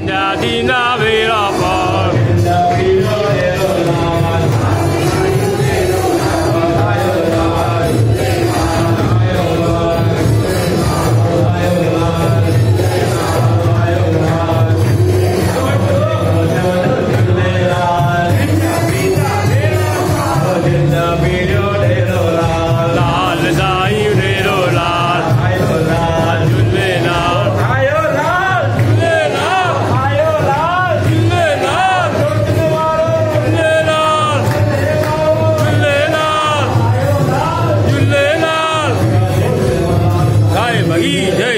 Now DJ.